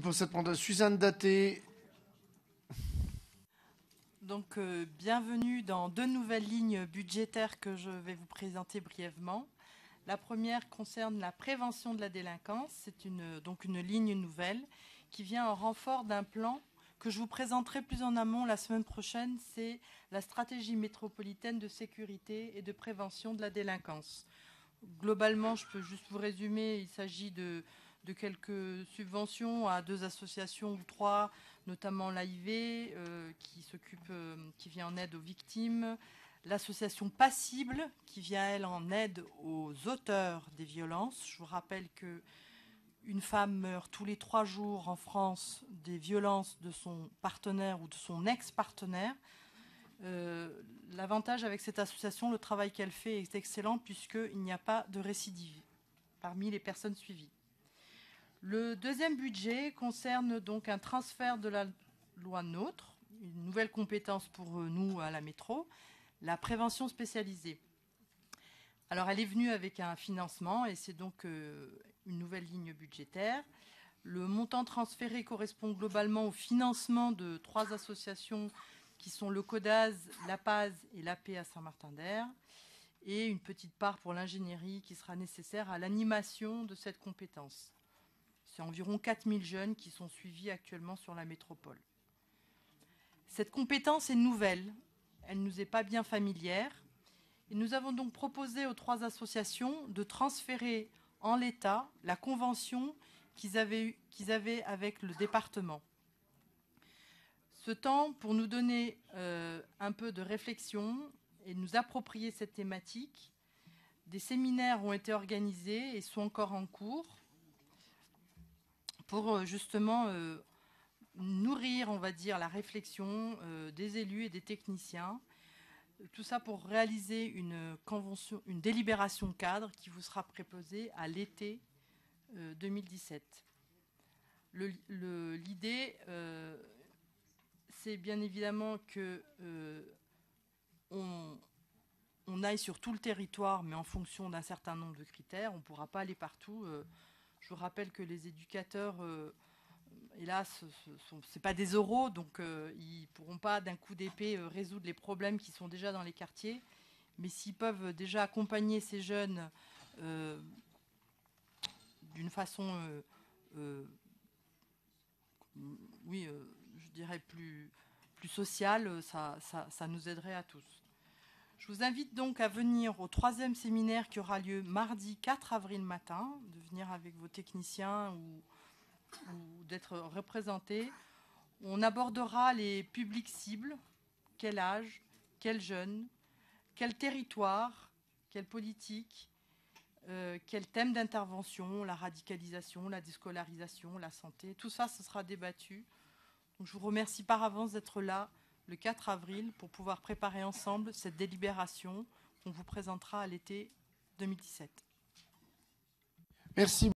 Pour cette Suzanne Daté. Donc, euh, bienvenue dans deux nouvelles lignes budgétaires que je vais vous présenter brièvement. La première concerne la prévention de la délinquance. C'est donc une ligne nouvelle qui vient en renfort d'un plan que je vous présenterai plus en amont la semaine prochaine. C'est la stratégie métropolitaine de sécurité et de prévention de la délinquance. Globalement, je peux juste vous résumer, il s'agit de, quelques subventions à deux associations ou trois, notamment l'AIV, euh, qui s'occupe, euh, qui vient en aide aux victimes, l'association Passible, qui vient, elle, en aide aux auteurs des violences. Je vous rappelle que une femme meurt tous les trois jours en France des violences de son partenaire ou de son ex-partenaire. Euh, l'avantage avec cette association, le travail qu'elle fait est excellent puisqu'il n'y a pas de récidive parmi les personnes suivies. Le deuxième budget concerne donc un transfert de la loi NOTRe, une nouvelle compétence pour nous à la métro, la prévention spécialisée. Alors elle est venue avec un financement et c'est donc euh, une nouvelle ligne budgétaire. Le montant transféré correspond globalement au financement de trois associations qui sont le CODAS, la PAS et l'AP à Saint-Martin-d'Air, et une petite part pour l'ingénierie qui sera nécessaire à l'animation de cette compétence. C'est environ 4000 jeunes qui sont suivis actuellement sur la métropole. Cette compétence est nouvelle, elle ne nous est pas bien familière, nous avons donc proposé aux trois associations de transférer en l'état la convention qu'ils avaient, avaient avec le département ce temps pour nous donner euh, un peu de réflexion et nous approprier cette thématique. Des séminaires ont été organisés et sont encore en cours pour euh, justement euh, nourrir, on va dire, la réflexion des élus et des techniciens. Tout ça pour réaliser une convention, une délibération cadre qui vous sera préposée à l'été 2017. L'idée c'est bien évidemment que euh, on, aille sur tout le territoire, mais en fonction d'un certain nombre de critères. On ne pourra pas aller partout. Euh, je vous rappelle que les éducateurs, euh, hélas, ce n'est pas des euros, donc ils ne pourront pas d'un coup d'épée résoudre les problèmes qui sont déjà dans les quartiers. Mais s'ils peuvent déjà accompagner ces jeunes d'une façon, oui, dirais, plus, sociale, ça, nous aiderait à tous. Je vous invite donc à venir au troisième séminaire qui aura lieu mardi 4 avril matin, de venir avec vos techniciens ou, d'être représentés. On abordera les publics cibles, quel âge, quel jeune, quel territoire, quelle politique, euh, quel thème d'intervention, la radicalisation, la déscolarisation, la santé, tout ça, ce sera débattu. Je vous remercie par avance d'être là le 4 avril pour pouvoir préparer ensemble cette délibération qu'on vous présentera à l'été 2017. Merci.